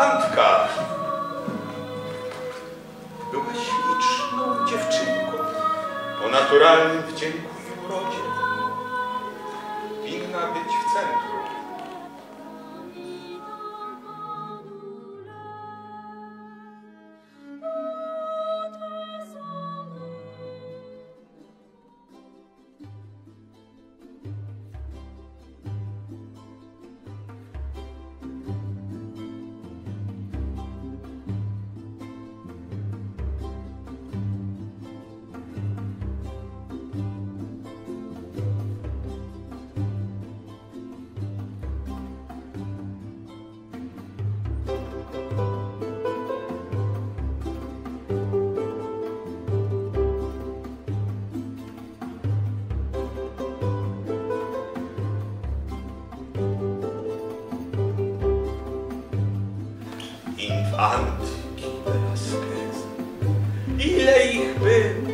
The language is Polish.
infantka. Była śliczną dziewczynką o naturalnym wdzięku i urodzie. antiki teraz Ile ich by